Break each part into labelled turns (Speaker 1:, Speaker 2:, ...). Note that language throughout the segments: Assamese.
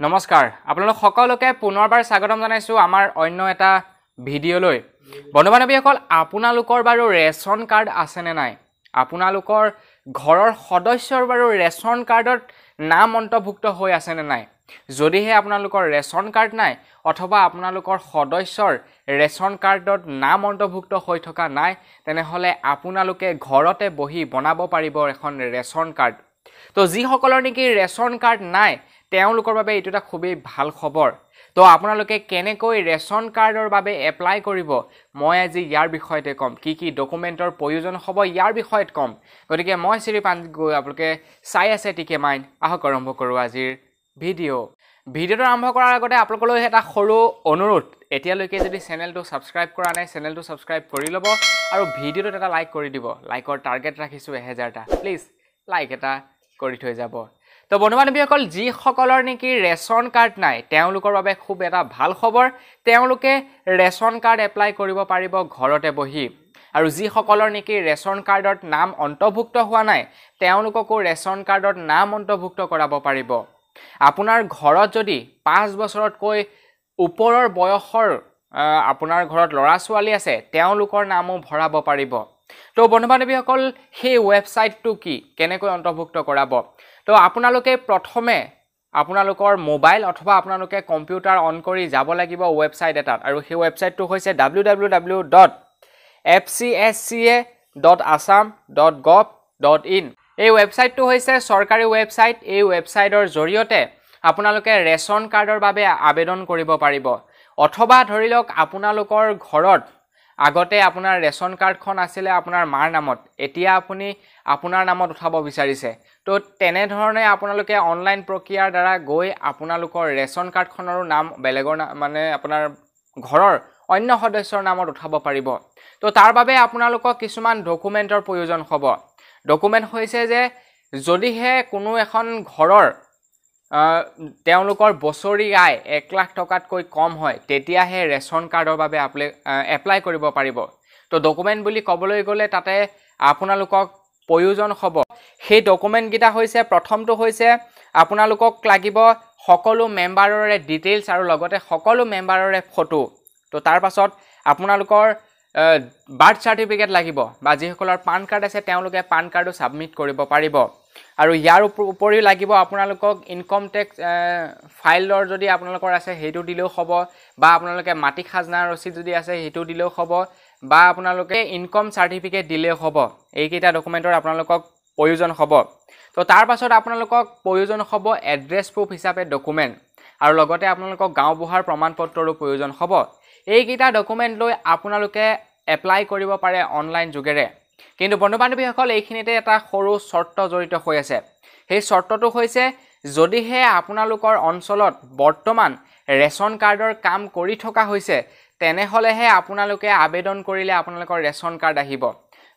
Speaker 1: নমস্কাৰ। আপোনালোক সকলোকে পুনৰবাৰ স্বাগতম জনাইছোঁ আমাৰ অন্য এটা ভিডিঅ'লৈ। বন্ধু বান্ধৱীসকল আপোনালোকৰ বাৰু ৰেচন কাৰ্ড আছেনে নাই? আপোনালোকৰ ঘৰৰ সদস্যৰ বাৰু ৰেচন কাৰ্ডত নাম অন্তৰ্ভুক্ত হৈ আছেনে নাই? যদিহে আপোনালোকৰ ৰেচন কাৰ্ড নাই অথবা আপোনালোকৰ সদস্যৰ ৰেচন কাৰ্ডত নাম অন্তৰ্ভুক্ত হৈ থকা নাই তেনেহ'লে আপোনালোকে ঘৰতে বহি বনাব পাৰিব এখন ৰেচন কাৰ্ড। তো যিসকলৰ নেকি ৰেচন কাৰ্ড নাই তেওঁলোকৰ বাবে এইটো এটা খুবেই ভাল খবৰ। তো আপোনালোকে কেনেকৈ ৰেচন কাৰ্ডৰ বাবে এপ্লাই কৰিব মই আজি ইয়াৰ বিষয়তে ক'ম। কি কি ডকুমেণ্টৰ প্ৰয়োজন হ'ব ইয়াৰ বিষয়ত ক'ম। গতিকে মই শ্ৰী গৈ আপোনালোকে চাই আছে টিকে মাইণ্ড। আহক আৰম্ভ কৰোঁ আজিৰ ভিডিঅ' ভিডিঅ'টো আৰম্ভ কৰাৰ আগতে আপোনালোকলৈ এটা সৰু অনুৰোধ। এতিয়ালৈকে যদি চেনেলটো ছাবস্ক্ৰাইব কৰা নাই চেনেলটো ছাবস্ক্ৰাইব কৰি ল'ব আৰু ভিডিঅ'টোত এটা লাইক কৰি দিব। লাইকৰ টাৰ্গেট ৰাখিছোঁ এহেজাৰটা। প্লিজ লাইক এটা কৰি থৈ যাব। তো বন্ধু বান্ধৱীসকল যিসকলৰ নেকি ৰেচন কাৰ্ড নাই তেওঁলোকৰ বাবে খুব এটা ভাল খবৰ। তেওঁলোকে ৰেচন কাৰ্ড এপ্লাই কৰিব পাৰিব ঘৰতে বহি। আৰু যিসকলৰ নেকি ৰেচন কাৰ্ডত নাম অন্তৰ্ভুক্ত হোৱা নাই তেওঁলোককো ৰেচন কাৰ্ডত নাম অন্তৰ্ভুক্ত কৰাব পাৰিব। আপোনাৰ ঘৰত যদি পাঁচ বছৰতকৈ ওপৰৰ বয়সৰ আপোনাৰ ঘৰত ল'ৰা ছোৱালী আছে তেওঁলোকৰ নামো ভৰাব পাৰিব। তো বন্ধু বান্ধৱীসকল সেই ৱেবছাইটটো কি? কেনেকৈ অন্তৰ্ভুক্ত কৰাব? তো আপোনালোকে প্ৰথমে আপোনালোকৰ মোবাইল অথবা আপোনালোকে কম্পিউটাৰ অন কৰি যাব লাগিব ৱেবছাইট এটাত। আৰু সেই ৱেবছাইটটো হৈছে W W W dot F C S C A dot Assam dot gov dot in এই ৱেবছাইটটো হৈছে চৰকাৰী ৱেবছাইট। এই ৱেবছাইটৰ জৰিয়তে আপোনালোকে ৰেচন কাৰ্ডৰ বাবে আবেদন কৰিব পাৰিব। অথবা ধৰি লওক আপোনালোকৰ ঘৰত আগতে আপোনাৰ ৰেচন কাৰ্ডখন আছিলে আপোনাৰ মাৰ নামত। এতিয়া আপুনি আপোনাৰ নামত উঠাব বিচাৰিছে। তো তেনেধৰণে আপোনালোকে অনলাইন প্ৰক্ৰিয়াৰ দ্বাৰা গৈ আপোনালোকৰ ৰেচন কাৰ্ডখনৰো নাম বেলেগৰ না মানে আপোনাৰ ঘৰৰ অন্য সদস্যৰ নামত উঠাব পাৰিব। তো তাৰ বাবে আপোনালোকক কিছুমান ডকুমেণ্টৰ প্ৰয়োজন হ'ব। ডকুমেণ্ট হৈছে যে যদিহে কোনো এখন ঘৰৰ তেওঁলোকৰ বছৰি আয় এক লাখ টকাতকৈ কম হয় তেতিয়াহে ৰেচন কাৰ্ডৰ বাবে আপলাই এপ্লাই কৰিব পাৰিব। তো ডকুমেণ্ট বুলি ক'বলৈ গ'লে তাতে আপোনালোকক প্ৰয়োজন হ'ব। সেই ডকুমেণ্টকেইটা হৈছে প্ৰথমটো হৈছে আপোনালোকক লাগিব সকলো মেম্বাৰৰে ডিটেইলছ আৰু লগতে সকলো মেম্বাৰৰে ফটো তো তাৰ পাছত আপোনালোকৰ বাৰ্থ চাৰ্টিফিকেট লাগিব বা যিসকলৰ পান কাৰ্ড আছে তেওঁলোকে পান কাৰ্ডো ছাবমিট কৰিব পাৰিব। আৰু ইয়াৰ উপ- উপৰিও লাগিব আপোনালোকক ইনকম টেক্স ফাইলৰ যদি আপোনালোকৰ আছে সেইটো দিলেও হ'ব বা আপোনালোকে মাটি খাজনা ৰচিদ যদি আছে সেইটো দিলেও হ'ব বা আপোনালোকে ইনকম চাৰ্টিফিকেট দিলেও হ'ব। এইকেইটা ডকুমেণ্টৰ আপোনালোকক প্ৰয়োজন হ'ব। তো তাৰ পাছত আপোনালোকক প্ৰয়োজন হ'ব এড্ৰেছ প্ৰুফ হিচাপে ডকুমেণ্ট আৰু লগতে আপোনালোকক গাঁও বুঢ়াৰ প্ৰমাণ পত্ৰৰো প্ৰয়োজন হ'ব। এইকেইটা ডকুমেণ্ট লৈ আপোনালোকে এপ্লাই কৰিব পাৰে অনলাইন যোগেৰে। কিন্তু বন্ধু বান্ধৱীসকল এইখিনিতে এটা সৰু চৰ্ত জড়িত হৈ আছে। সেই চৰ্তটো হৈছে যদিহে আপোনালোকৰ অঞ্চলত বৰ্তমান ৰেচন কাৰ্ডৰ কাম কৰি থকা হৈছে তেনেহ'লেহে আপোনালোকে আবেদন কৰিলে আপোনালোকৰ ৰেচন কাৰ্ড আহিব।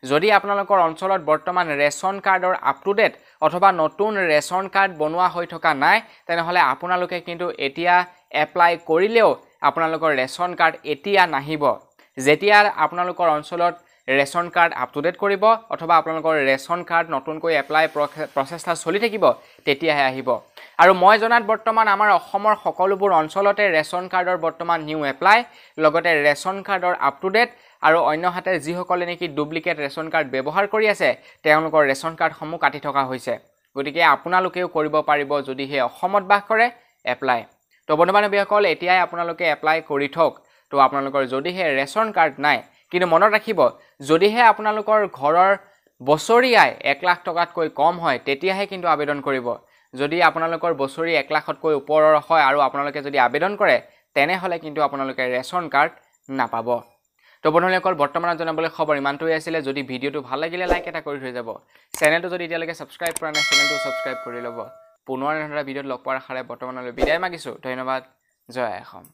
Speaker 1: যদি আপোনালোকৰ অঞ্চলত বৰ্তমান ৰেচন কাৰ্ডৰ আপ টু ডেট অথবা নতুন ৰেচন কাৰ্ড বনোৱা হৈ থকা নাই তেনেহ'লে আপোনালোকে কিন্তু এতিয়া এপ্লাই কৰিলেও আপোনালোকৰ ৰেচন কাৰ্ড এতিয়া নাহিব। যেতিয়া আপোনালোকৰ অঞ্চলত ration card up to date কৰিব অথবা আপোনালোকৰ ৰেচন কাৰ্ড নতুনকৈ এপ্লাই প্ৰচেষ্টা চলি থাকিব তেতিয়াহে আহিব। আৰু মই জনাত বৰ্তমান আমাৰ অসমৰ সকলোবোৰ অঞ্চলতে ৰেচন কাৰ্ডৰ বৰ্তমান নিউ এপ্লাই লগতে ৰেচন কাৰ্ডৰ আপ টু ডেট আৰু অন্যহাতে যিসকলে নেকি ডুপ্লিকেট ৰেচন কাৰ্ড ব্যৱহাৰ কৰি আছে তেওঁলোকৰ ৰেচন কাৰ্ডসমূহ কাটি থকা হৈছে। গতিকে আপোনালোকেও কৰিব পাৰিব যদিহে অসমত বাস কৰে এপ্লাই তো বন্ধু বান্ধৱীসকল এতিয়াই আপোনালোকে এপ্লাই কৰি থওক। তো আপোনালোকৰ যদিহে ৰেচন কাৰ্ড নাই কিন্তু মনত ৰাখিব যদিহে আপোনালোকৰ ঘৰৰ বছৰি আয় এক লাখ টকাতকৈ কম হয় তেতিয়াহে কিন্তু আবেদন কৰিব। যদি আপোনালোকৰ বছৰি এক লাখতকৈ ওপৰৰ হয় আৰু আপোনালোকে যদি আবেদন কৰে তেনেহ'লে কিন্তু আপোনালোকে ৰেচন কাৰ্ড নাপাব। তো বন্ধুসকল বৰ্তমানত জনাবলৈ খবৰ ইমানটোৱে আছিলে। যদি ভিডিঅ'টো ভাল লাগিলে লাইক এটা কৰি থৈ যাব। চেনেলটো যদি এতিয়ালৈকে ছাবস্ক্ৰাইব কৰা নাই চেনেলটো ছাবস্ক্ৰাইব কৰি ল'ব। পুনৰ এনেধৰণৰ ভিডিঅ'ত লগ পোৱাৰ আশাৰে বৰ্তমানলৈ বিদায় মাগিছোঁ। ধন্যবাদ। জয় অসম।